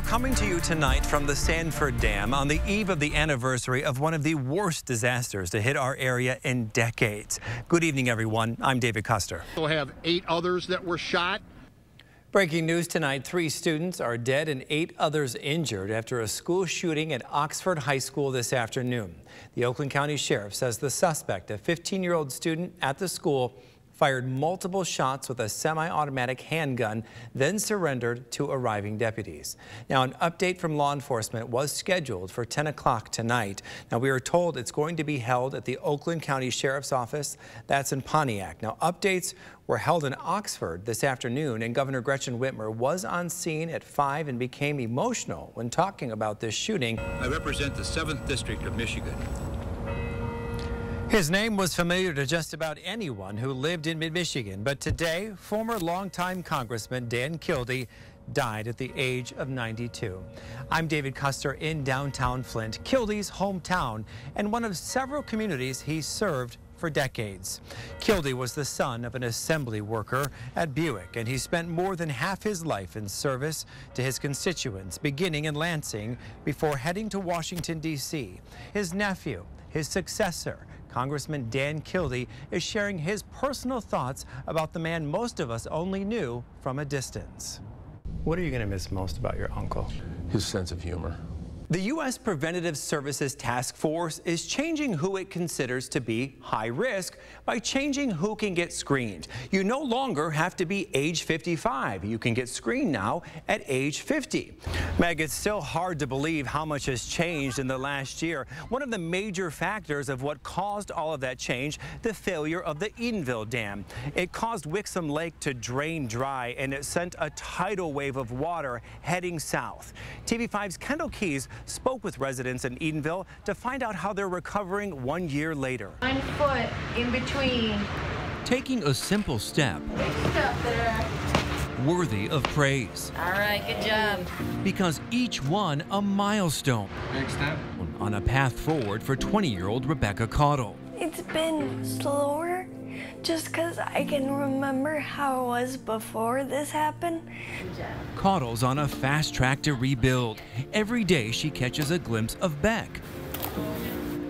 We're coming to you tonight from the Sanford Dam on the eve of the anniversary of one of the worst disasters to hit our area in decades. Good evening, everyone. I'm David Custer. We'll have eight others that were shot. Breaking news tonight, three students are dead and eight others injured after a school shooting at Oxford High School this afternoon. The Oakland County Sheriff says the suspect, a 15-year-old student at the school, fired multiple shots with a semi-automatic handgun, then surrendered to arriving deputies. Now, an update from law enforcement was scheduled for 10 o'clock tonight. Now, we are told it's going to be held at the Oakland County Sheriff's Office. That's in Pontiac. Now, updates were held in Oxford this afternoon, and Governor Gretchen Whitmer was on scene at 5 and became emotional when talking about this shooting. I represent the 7th District of Michigan. His name was familiar to just about anyone who lived in mid-Michigan, but today, former longtime Congressman Dale Kildee died at the age of 92. I'm David Custer in downtown Flint, Kildee's hometown, and one of several communities he served for decades. Kildee was the son of an assembly worker at Buick, and he spent more than half his life in service to his constituents, beginning in Lansing before heading to Washington, D.C. His nephew, his successor, Congressman Dan Kildee is sharing his personal thoughts about the man most of us only knew from a distance. What are you going to miss most about your uncle? His sense of humor. The U.S. Preventative Services Task Force is changing who it considers to be high risk by changing who can get screened. You no longer have to be age 55. You can get screened now at age 50. Meg, it's still hard to believe how much has changed in the last year. One of the major factors of what caused all of that change, the failure of the Edenville Dam. It caused Wixom Lake to drain dry and it sent a tidal wave of water heading south. TV5's Kendall Keys spoke with residents in Edenville to find out how they're recovering one year later. One foot in between. Taking a simple step. Worthy of praise. All right, good job. Because each one a milestone. Next step. On a path forward for 20-year-old Rebecca Caudle. It's been slower just because I can remember how it was before this happened. Caudle's on a fast track to rebuild. Every day she catches a glimpse of Beck,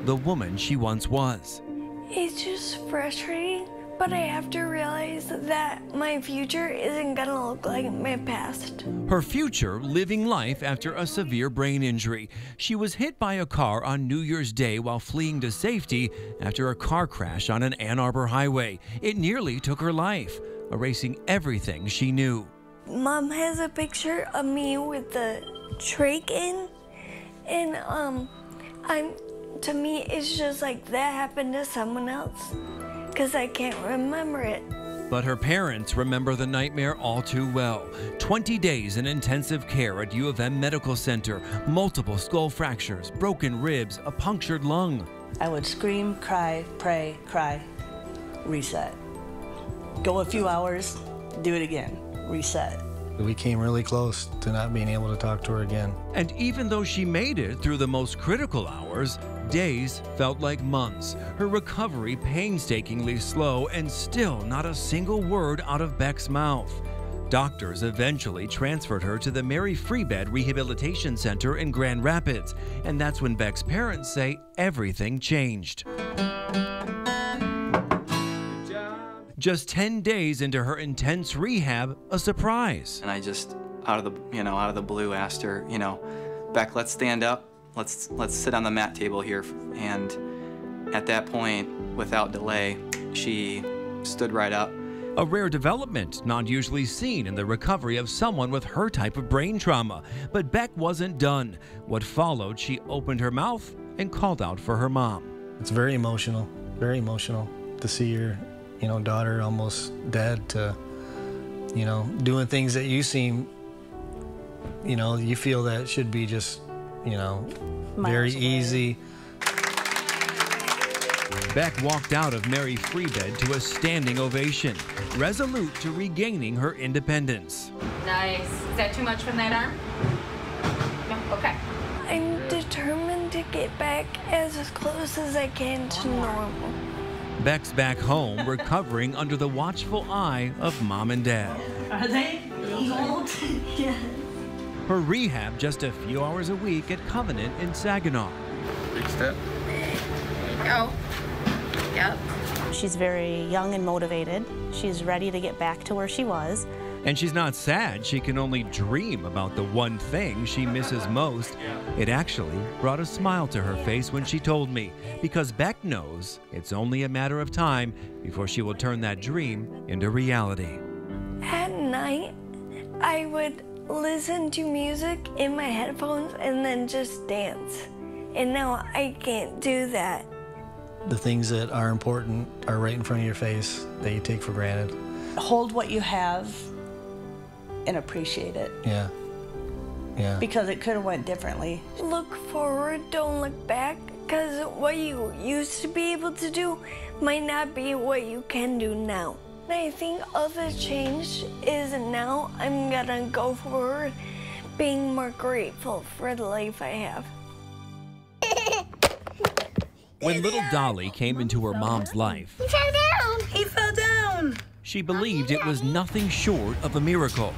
the woman she once was. It's just frustrating but I have to realize that my future isn't gonna look like my past. Her future living life after a severe brain injury. She was hit by a car on New Year's Day while fleeing to safety after a car crash on an Ann Arbor highway. It nearly took her life, erasing everything she knew. Mom has a picture of me with the trach in, and um, I'm to me it's just like that happened to someone else because I can't remember it. But her parents remember the nightmare all too well. 20 days in intensive care at U of M Medical Center, multiple skull fractures, broken ribs, a punctured lung. I would scream, cry, pray, cry, reset. Go a few hours, do it again, reset. We came really close to not being able to talk to her again. And even though she made it through the most critical hours, days felt like months. Her recovery painstakingly slow and still not a single word out of Beck's mouth. Doctors eventually transferred her to the Mary Free Bed Rehabilitation Center in Grand Rapids, and that's when Beck's parents say everything changed. Just 10 days into her intense rehab, a surprise. And I just, out of the, you know, out of the blue asked her, you know, Beck, let's stand up. Let's, let's sit on the mat table here. And at that point, without delay, she stood right up. A rare development not usually seen in the recovery of someone with her type of brain trauma. But Beck wasn't done. What followed, she opened her mouth and called out for her mom. It's very emotional, very emotional to see your you know, daughter almost dead to, you know, doing things that you seem, you know, you feel that should be just, you know, very easy. Beck walked out of Mary Free Bed to a standing ovation, resolute to regaining her independence. Nice. Is that too much from that arm? No? Okay. I'm determined to get back as close as I can to normal. Beck's back home, recovering under the watchful eye of mom and dad. Are they old? yeah. Her rehab just a few hours a week at Covenant in Saginaw. Big step. Go. Yep. She's very young and motivated. She's ready to get back to where she was. And she's not sad. She can only dream about the one thing she misses most. It actually brought a smile to her face when she told me, because Beck knows it's only a matter of time before she will turn that dream into reality. At night, I would listen to music in my headphones and then just dance. And now I can't do that. The things that are important are right in front of your face that you take for granted. Hold what you have and appreciate it Yeah. Yeah. because it could have went differently. Look forward, don't look back, because what you used to be able to do might not be what you can do now. And I think all the change is now I'm gonna go forward being more grateful for the life I have. When little Dolly came into her mom's life, He fell down! He fell down! she believed it was nothing short of a miracle.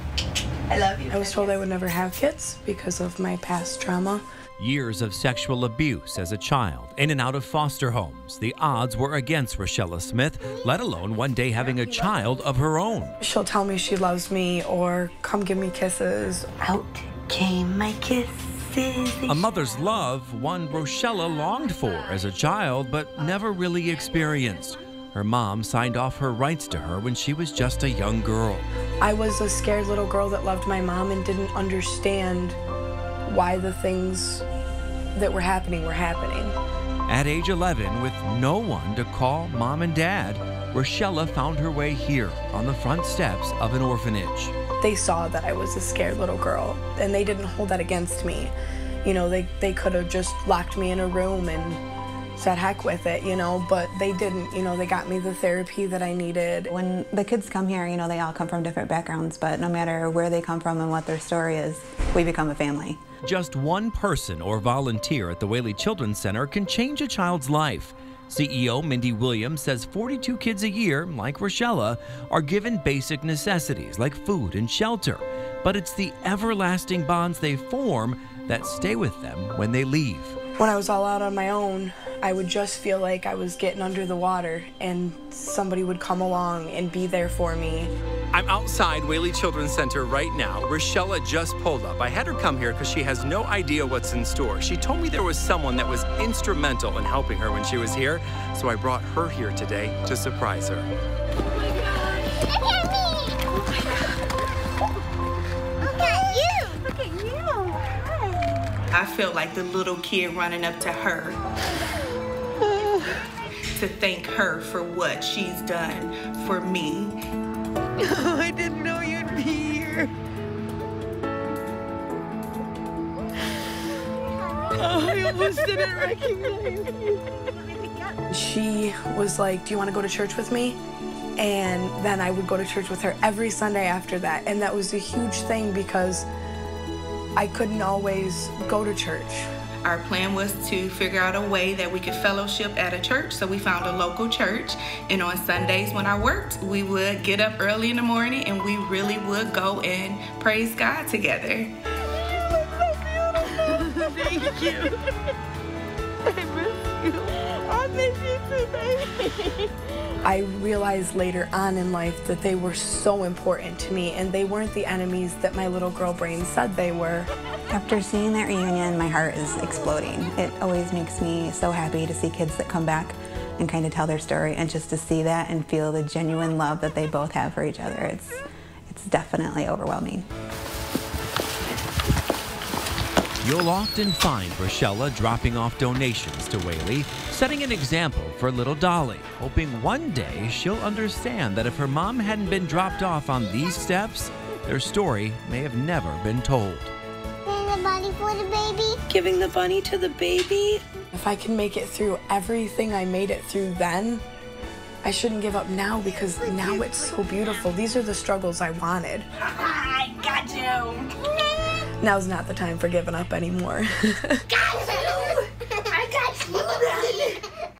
I love you. I was told I would never have kids because of my past trauma. Years of sexual abuse as a child, in and out of foster homes. The odds were against Rochella Smith, let alone one day having a child of her own. She'll tell me she loves me or come give me kisses. Out came my kisses. A mother's love, one Rochella longed for as a child, but never really experienced. Her mom signed off her rights to her when she was just a young girl. I was a scared little girl that loved my mom and didn't understand why the things that were happening were happening. At age 11, with no one to call mom and dad, Rochella found her way here on the front steps of an orphanage. They saw that I was a scared little girl and they didn't hold that against me. You know, they, they could have just locked me in a room and said heck with it, you know, but they didn't. You know, they got me the therapy that I needed. When the kids come here, you know, they all come from different backgrounds, but no matter where they come from and what their story is, we become a family. Just one person or volunteer at the Whaley Children's Center can change a child's life. CEO Mindy Williams says 42 kids a year, like Rochella, are given basic necessities like food and shelter. But it's the everlasting bonds they form that stay with them when they leave. When I was all out on my own, I would just feel like I was getting under the water and somebody would come along and be there for me. I'm outside Whaley Children's Center right now. Rochella just pulled up. I had her come here because she has no idea what's in store. She told me there was someone that was instrumental in helping her when she was here, so I brought her here today to surprise her. I feel like the little kid running up to her to thank her for what she's done for me. I didn't know you'd be here. Oh, I almost didn't recognize you. She was like, Do you want to go to church with me? And then I would go to church with her every Sunday after that. And that was a huge thing because I couldn't always go to church. Our plan was to figure out a way that we could fellowship at a church, so we found a local church. And on Sundays when I worked, we would get up early in the morning and we really would go and praise God together. Thank you. I miss you. I miss you too, baby. I realized later on in life that they were so important to me and they weren't the enemies that my little girl brain said they were. After seeing that reunion, my heart is exploding. It always makes me so happy to see kids that come back and kind of tell their story and just to see that and feel the genuine love that they both have for each other. It's it's definitely overwhelming. You'll often find Rochella dropping off donations to Whaley, setting an example for little Dolly, hoping one day she'll understand that if her mom hadn't been dropped off on these steps, their story may have never been told. the bunny for the baby? Giving the bunny to the baby? If I can make it through everything I made it through then, I shouldn't give up now because now it's so beautiful. These are the struggles I wanted. I got you. Now's not the time for giving up anymore.